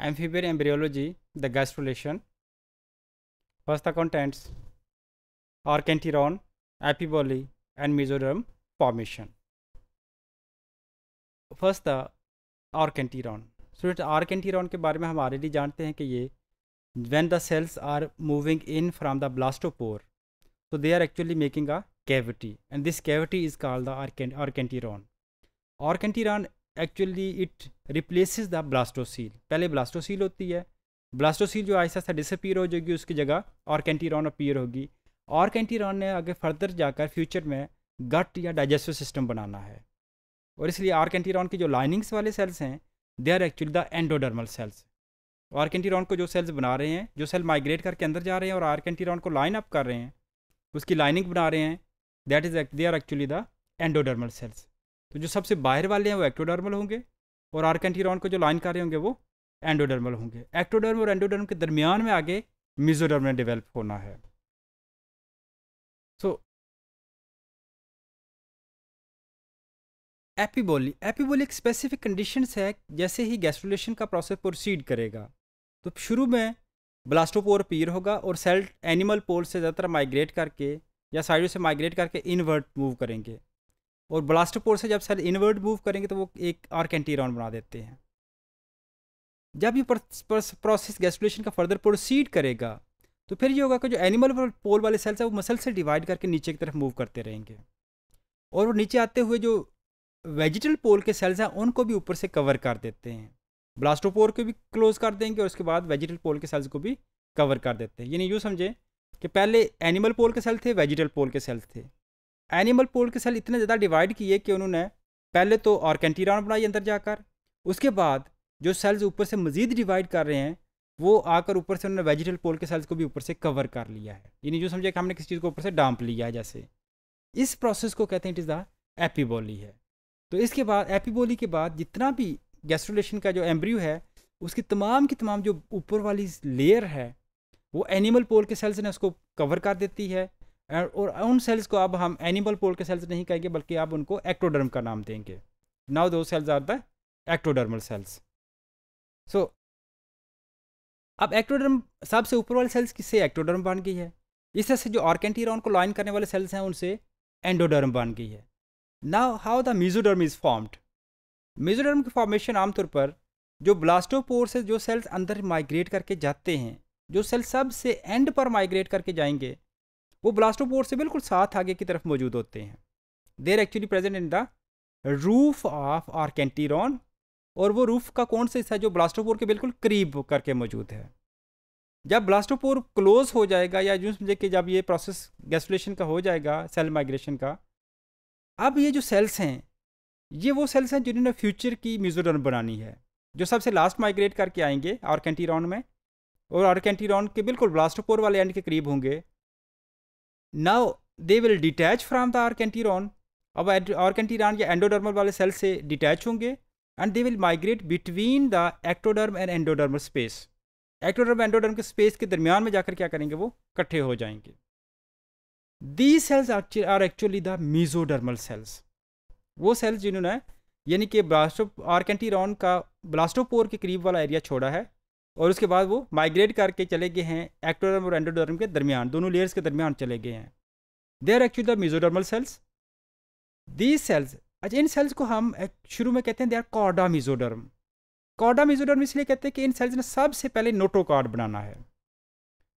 amphibian embryology, the gastrulation. The contents, archenteron, epiboly and mesoderm formation. First the archenteron. Student archenteron के बारे में हम already जानते हैं कि ये when the cells are moving in from the blastopore so they are actually making a cavity and this cavity is called the archenteron archenteron actually it replaces the blastocoel पहले blastocoel होती है। Blastocoel जो Aahista Aahista disappear हो जाएगी उसकी जगह और कैंटीरॉन appear होगी। और कैंटीरॉन ने आगे फर्दर जाकर फ्यूचर में गट या डाइजेस्टिव सिस्टम बनाना है। और इसलिए आर कैंटीरॉन की जो लाइनिंग्स वाले सेल्स हैं they are actually the endodermal cells archenteron को जो सेल्स बना रहे हैं, जो सेल माइग्रेट करके अंदर जा रहे हैं और आर कैंटीरॉन को लाइन अप कर रहे हैं, उसकी लाइनिंग बना रहे हैं that is they are actually the endodermal cells तो जो सबसे बाहर वाले हैं वो एक्टोडर्मल होंगे और आर्केंटीरॉन को जो लाइन कर रहे होंगे वो एंडोडर्मल होंगे। एक्टोडर्म और एंडोडर्म के दरमियान में आगे मिजोडर्म में डेवलप होना है। सो एपीबोली एपीबोली एक स्पेसिफिक कंडीशंस है, जैसे ही गैस्ट्रोलेशन का प्रोसेस प्रोसीड करेगा। तो शुरू में ब्लास्टोपोर पीर होगा और सेल एनिमल पोल से ज़्यादातर माइग्रेट करके या साइडों से माइग्रेट करके इनवर्ट मूव करेंगे। और ब्लास्टोपोर से जब सेल इनवर्ट मूव करेंगे तो वो एक आर्केंटीरॉन बना देते हैं। जब ये प्रोसेस गैस्ट्रुलेशन का फर्दर प्रोसीड करेगा तो फिर ये होगा कि जो एनिमल पोल वाले सेल्स हैं, वो मसल से डिवाइड करके नीचे की तरफ़ मूव करते रहेंगे। और वो नीचे आते हुए जो वेजिटल पोल के सेल्स हैं, उनको भी ऊपर से कवर कर देते हैं। ब्लास्टोपोर को भी क्लोज कर देंगे और उसके बाद वेजिटल पोल के सेल्स को भी कवर कर देते हैं। यानी यूँ समझें कि पहले एनिमल पोल के सेल थे वेजिटल पोल के सेल्स थे। एनिमल पोल के सेल इतने ज़्यादा डिवाइड किए कि उन्होंने पहले तो ऑर्केंटीरान बनाई अंदर जाकर, उसके बाद जो सेल्स ऊपर से मज़ीद डिवाइड कर रहे हैं, वो आकर ऊपर से उन्होंने वेजिटल पोल के सेल्स को भी ऊपर से कवर कर लिया है। यानी जो समझे कि हमने किसी चीज़ को ऊपर से डांप लिया है जैसे। इस प्रोसेस को कहते हैं, इट इज़ द एपीबोली है। तो इसके बाद, एपीबोली के बाद जितना भी गैस्ट्रोलेशन का जो एम्ब्रियो है, उसकी तमाम की तमाम जो ऊपर वाली लेयर है, वो एनिमल पोल के सेल्स ने उसको कवर कर देती है। और उन सेल्स को अब हम एनिमल पोल के सेल्स नहीं कहेंगे, बल्कि आप उनको एक्टोडर्म का नाम देंगे। Now those cells are the ectodermal cells so अब एक्टोडर्म सबसे ऊपर वाले सेल्स किससे एक्टोडर्म बन गई है? इस तरह से जो ऑर्केंटीरॉन को लाइन करने वाले सेल्स हैं, उनसे एंडोडर्म बन गई है। Now how the mesoderm is formed mesoderm की फॉर्मेशन आमतौर पर जो ब्लास्टोपोर से जो सेल्स अंदर माइग्रेट करके जाते हैं, जो सेल सबसे एंड पर माइग्रेट करके जाएँगे वो ब्लास्टोपोर से बिल्कुल साथ आगे की तरफ़ मौजूद होते हैं। There actually present in the roof of are archenteron और वो रूफ का कौन सा हिस्सा जो ब्लास्टोपोर के बिल्कुल करीब करके मौजूद है। जब ब्लास्टोपोर क्लोज हो जाएगा या यूँ समझे कि जब ये प्रोसेस गैसुलेशन का हो जाएगा सेल माइग्रेशन का, अब ये जो सेल्स हैं, ये वो सेल्स हैं जिन्होंने फ्यूचर की म्यूजोडर्म बनानी है, जो सबसे लास्ट माइग्रेट करके आएँगे आर्केंटीरॉन में और आर्केंटीरॉन के बिल्कुल ब्लास्टोपोर वाले एंड के करीब होंगे। Now they will detach from the archenteron अब आर्केंटीरॉन या एंडोडर्मल वाले सेल से डिटैच होंगे and they will migrate between the ectoderm and endodermal space ectoderm endoderm के स्पेस के दरमियान में जाकर क्या करेंगे वो? इकट्ठे हो जाएँगे। The cells are actually the mesodermal cells वो सेल्स जिन्होंने, यानी कि ब्लास्टो आर्केंटीरॉन का ब्लास्टोपोर के करीब वाला एरिया छोड़ा है और उसके बाद वो माइग्रेट करके चले गए हैं एक्टोडर्म और एंडोडर्म के दरमियान, दोनों लेयर्स के दरमियान चले गए हैं। They are actually the mesodermal cells these cells अच्छा इन सेल्स को हम शुरू में कहते हैं they are chorda mesoderm chorda mesoderm इसलिए कहते हैं कि इन सेल्स ने सबसे पहले नोटोकार्ड बनाना है।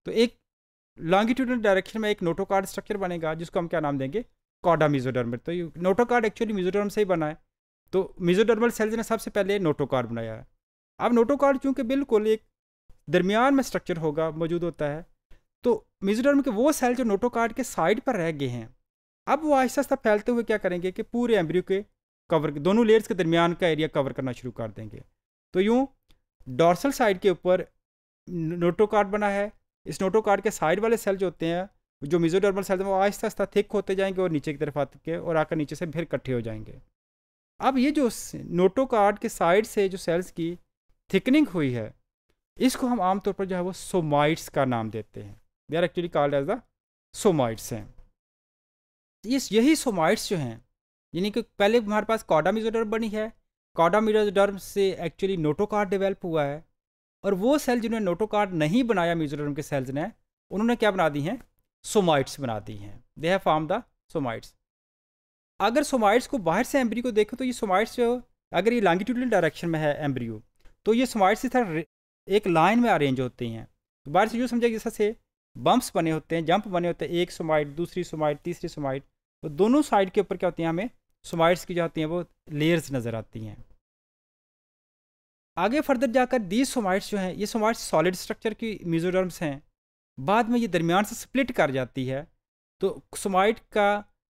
तो एक लॉन्गिट्यूडल डायरेक्शन में एक नोटोकार्ड स्ट्रक्चर बनेगा, जिसको हम क्या नाम देंगे? कॉर्डा मिजोडर्म तो नोटोकार्ड एक्चुअली मिजोडर्म से ही बना है। तो मिजोडर्मल सेल्स ने सबसे पहले नोटोकार्ड बनाया है। अब नोटोकार्ड चूँकि बिल्कुल एक दरमियान में स्ट्रक्चर होगा, मौजूद होता है। तो मिजोरम के वो सेल जो नोटोकार्ड के साइड पर रह गए हैं, अब वो आहिस्ता आहिस्ता फैलते हुए क्या करेंगे कि पूरे एम्ब्रियो के कवर दोनों लेयर्स के दरमियान का एरिया कवर करना शुरू कर देंगे। तो यूँ डॉर्सल साइड के ऊपर नोटोकार्ड बना है। इस नोटोकार्ड के साइड वाले सेल जो होते हैं, जो मिजोडर्मल सेल वो आहिस्ता आहिस्ता थिक होते जाएँगे और नीचे की तरफ़ आते और आकर नीचे से फिर इकट्ठे हो जाएँगे। अब ये जो नोटोकार्ड के साइड से जो सेल्स की थिकनिंग हुई है इसको हम आमतौर पर जो है वो सोमाइट्स का नाम देते हैं। They are actually called as the somites हैं। इस, यही सोमाइट्स जो हैं, यानी कि पहले हमारे पास कॉडा मिजोडर्म बनी है। कॉडा मिजोडर्म से एक्चुअली नोटोकार्ड डेवलप हुआ है और वो सेल जिन्होंने नोटोकार्ड नहीं बनाया मिजोडर्म के सेल्स ने, उन्होंने क्या बना दी हैं? सोमाइट्स बना दी हैं। They have form the somites अगर सोमाइट्स को बाहर से एम्ब्रियो को देखो तो ये सोमाइट्स जो, अगर ये लॉन्गिट्यूडल डायरेक्शन में है एम्ब्रियो तो ये सोमाइट्स इस तरह एक लाइन में अरेंज होते हैं। तो बाहर से जो समझे जैसे से बम्प्स बने होते हैं जंप बने होते हैं, एक सोमाइट दूसरी सोमाइट तीसरी सोमाइट तो दोनों साइड के ऊपर क्या होती हैं हमें? सोमाइट्स की जो होती हैं वो लेयर्स नज़र आती हैं। आगे फर्दर जाकर दीज सोमाइट्स जो हैं, ये सोमाइट्स सॉलिड स्ट्रक्चर की म्यूजोडर्म्स हैं। बाद में ये दरमियान से स्प्लिट कर जाती है। तो सोमाइट का,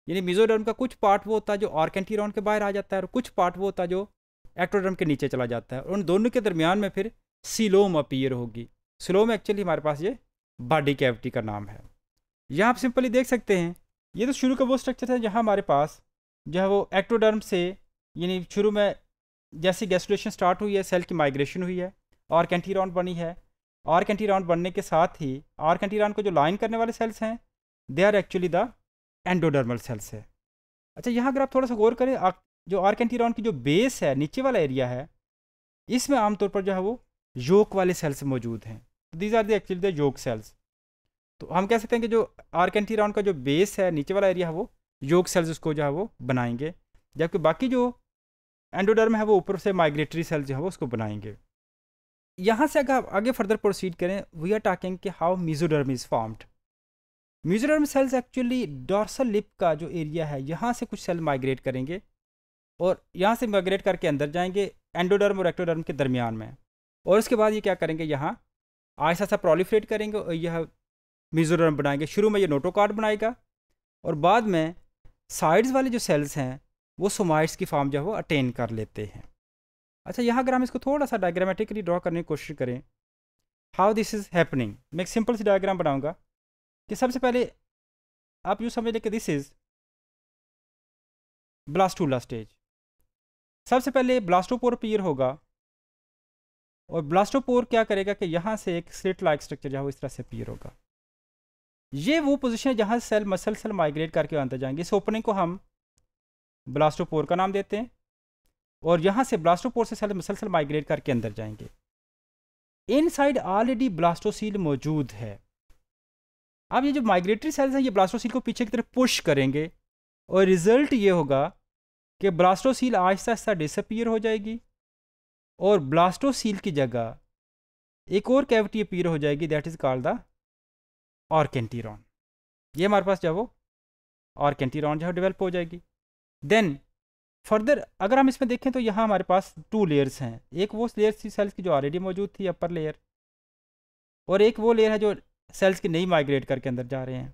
यानी म्यूजोडर्म का कुछ पार्ट वो होता है जो ऑर्केंटीरॉन के बाहर आ जाता है और कुछ पार्ट वो होता है जो एक्टोडर्म के नीचे चला जाता है। और उन दोनों के दरमियान में फिर सिलोम अपीयर होगी। सिलोम एक्चुअली हमारे पास ये बॉडी कैविटी का नाम है। यहाँ आप सिंपली देख सकते हैं, ये तो शुरू का वो स्ट्रक्चर है जहाँ हमारे पास जो है वो एक्टोडर्म से, यानी शुरू में जैसे गैस्ट्रेशन स्टार्ट हुई है सेल की माइग्रेशन हुई है और कैंटीरॉन बनी है। और कैंटीरॉन बनने के साथ ही और कैंटीरॉन को जो लाइन करने वाले सेल्स हैं they are actually the endodermal cells है। अच्छा यहाँ अगर आप थोड़ा सा गौर करें जो आर कैंटीरॉन की जो बेस है, नीचे वाला एरिया है, इसमें आमतौर पर जो है वो योक वाले सेल्स मौजूद हैं। These are the actually the yolk cells तो हम कह सकते हैं कि जो आर कैंटीरॉन का जो बेस है, नीचे वाला एरिया है, वो योक सेल्स उसको जो है, वो बनाएँगे। जबकि बाकी जो एंडोडर्म है, वो ऊपर से माइग्रेटरी सेल जो है, वो उसको बनाएँगे। यहाँ से अगर आप आगे फर्दर प्रोसीड करें वी आर टॉकिंग कि how mesoderm is formed mesoderm cells actually dorsal lip का जो एरिया है, यहाँ से कुछ सेल माइग्रेट करेंगे और यहाँ से माइग्रेट करके अंदर जाएँगे एंडोडर्म और एक्टोडर्म के दरमियान में। और उसके बाद ये क्या करेंगे, यहाँ आहिस्ता सा प्रोलिफ्रेट करेंगे और यह मिजोरम बनाएँगे। शुरू में ये नोटोकार्ड बनाएगा और बाद में साइड्स वाले जो सेल्स हैं, वो सोमाइट्स की फॉर्म जो है वो अटेन कर लेते हैं। अच्छा यहाँ अगर हम इसको थोड़ा सा डायग्रामेटिकली ड्रॉ करने की कोशिश करें हाउ दिस इज़ हैपनिंग मैं एक सिंपल सी डायग्राम बनाऊँगा कि सबसे पहले आप यूँ समझ लें कि दिस इज़ ब्लास्टूला स्टेज सबसे पहले ब्लास्टोपोर पीर होगा। और ब्लास्टोपोर क्या करेगा कि यहाँ से एक स्लिट लाइक स्ट्रक्चर जो है वो इस तरह से पीर होगा। ये वो पोजीशन है जहाँ सेल मसल सेल माइग्रेट करके अंदर जाएँगे। इस ओपनिंग को हम ब्लास्टोपोर का नाम देते हैं और यहाँ से ब्लास्टोपोर से सेल मसलसल माइग्रेट करके अंदर जाएँगे। इन साइड ऑलरेडी ब्लास्टोसील मौजूद है। अब ये जो माइग्रेटरी सेल्स हैं, ये ब्लास्टोसील को पीछे की तरफ़ पुश करेंगे और रिज़ल्ट ये होगा कि ब्लास्टोसील आहिस्ता आहिस्ता डिसअपियर हो जाएगी। और ब्लास्टोसील की जगह एक और कैविटी अपीयर हो जाएगी that is called the archenteron ये हमारे पास जो वो ऑर्केंटीरॉन जो है डेवलप हो जाएगी। देन फर्दर अगर हम इसमें देखें तो यहाँ हमारे पास टू लेयर्स हैं। एक वो लेयर थी सेल्स की जो ऑलरेडी मौजूद थी अपर लेयर और एक वो लेयर है जो सेल्स की नई माइग्रेट करके अंदर जा रहे हैं।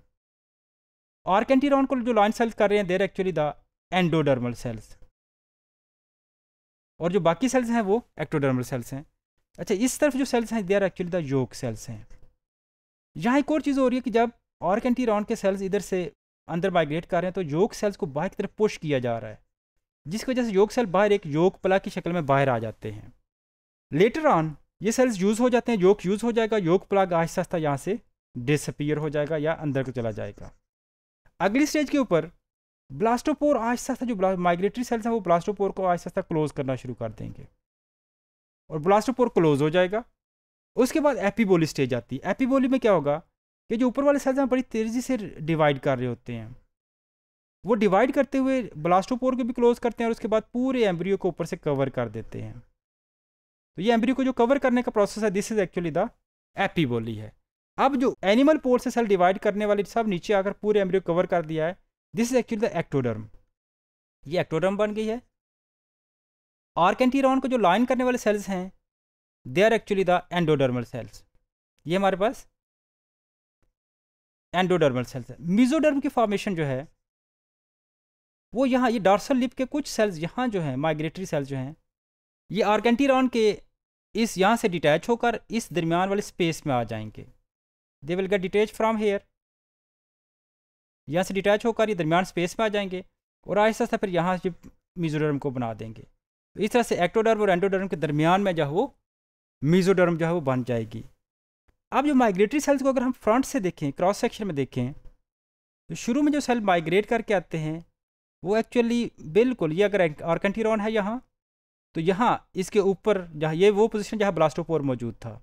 ऑर्केंटीरॉन को जो लाइन सेल्स कर रहे हैं there actually the endodermal cells और जो बाकी सेल्स हैं वो एक्टोडर्मल सेल्स हैं। अच्छा इस तरफ़ जो सेल्स हैं they are actually the yolk cells हैं। यहाँ एक और चीज़ हो रही है कि जब ऑर्केंटीरॉन के सेल्स इधर से अंदर माइग्रेट कर रहे हैं तो योग सेल्स को बाहर की तरफ़ पुश किया जा रहा है, जिसकी वजह से योग सेल बाहर एक योग पला की शक्ल में बाहर आ जाते हैं। लेटर ऑन ये सेल्स यूज़ हो जाते हैं योग यूज़ हो जाएगा योग प्लाग आहिस्ता आहिस्ता यहाँ से डिसअपियर हो जाएगा या अंदर को चला जाएगा। अगली स्टेज के ऊपर ब्लास्टोपोर आहिस्ता आहिस्ता जो माइग्रेटरी सेल्स हैं, वो ब्लास्टोपोर को आहिस्ता आहिस्ता क्लोज करना शुरू कर देंगे। और ब्लास्टोपोर क्लोज हो जाएगा। उसके बाद एपीबोली स्टेज आती है। एपीबोली में क्या होगा कि जो ऊपर वाले सेल्स हैं बड़ी तेज़ी से डिवाइड कर रहे होते हैं। वो डिवाइड करते हुए ब्लास्टोपोर को भी क्लोज करते हैं और उसके बाद पूरे एम्ब्रियो को ऊपर से कवर कर देते हैं। तो ये एम्ब्रियो को जो कवर करने का प्रोसेस है this is actually the epiboly है। अब जो एनिमल पोर से सेल डिवाइड करने वाले सब नीचे आकर पूरे एम्ब्रियो कवर कर दिया है this is actually the ectoderm ये एक्टोडर्म बन गई है। आर्केंटीरॉन को जो लाइन करने वाले सेल्स हैं they are actually the endodermal cells ये हमारे पास एंडोडर्मल सेल्स है। मिजोडर्म की फॉर्मेशन जो है, वो यहाँ, ये डार्सल लिप के कुछ सेल्स यहाँ जो हैं माइग्रेटरी सेल्स जो हैं, ये आर्केंटीरॉन के इस यहाँ से डिटैच होकर इस दरमियान वाले स्पेस में आ जाएँगे। They will get detach from here यहाँ से डिटैच होकर ये दरमियान स्पेस में आ जाएँगे और आहिस्ता आहिस्ता फिर यहाँ से मिजोडर्म को बना देंगे। इस तरह से एक्टोडर्म और एंडोडर्म के दरमियान में जो है वो मिजोडर्म जो है वो बन जाएगी। अब जो माइग्रेटरी सेल्स को अगर हम फ्रंट से देखें क्रॉस सेक्शन में देखें तो शुरू में जो सेल माइग्रेट करके आते हैं, वो एक्चुअली बिल्कुल ये अगर आर्केंटीरॉन है यहाँ तो यहाँ इसके ऊपर जहाँ ये वो पोजीशन जहाँ ब्लास्टोपोर मौजूद था।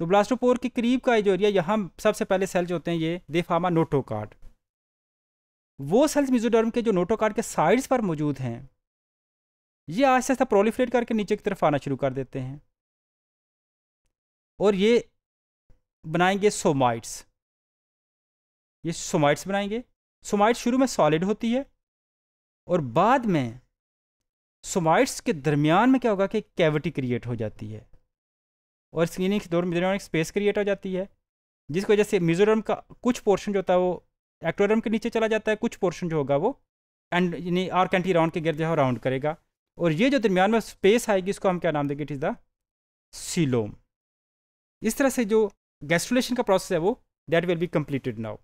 तो ब्लास्टोपोर के करीब का जो एरिया यहाँ सबसे पहले सेल जो होते हैं ये दे फार्मा नोटोकार्ड वो सेल्स मिजोडर्म के जो नोटोकार्ड के साइड्स पर मौजूद हैं, ये आहिस्ता आहिस्ता प्रोलिफ्रेट करके नीचे की तरफ़ आना शुरू कर देते हैं। और ये बनाएँगे सोमाइट्स ये सोमाइट्स बनाएँगे। सोमाइट्स शुरू में सॉलिड होती है और बाद में सोमाइट्स के दरमियान में क्या होगा कि कैविटी क्रिएट हो जाती है। और स्क्रीनिंग के में स्पेस क्रिएट हो जाती है, जिसकी वजह से मिजोरम का कुछ पोर्शन जो होता है वो एक्टोरम के नीचे चला जाता है, कुछ पोर्शन जो होगा वो एंड यानी आर कैंटी राउंड के गिर जो राउंड करेगा। और ये जो दरमियान में स्पेस आएगी, इसको हम क्या नाम देंगे? इट इज़ द सीलोम इस तरह से जो गैस्ट्रोलेशन का प्रोसेस है वो that will be completed now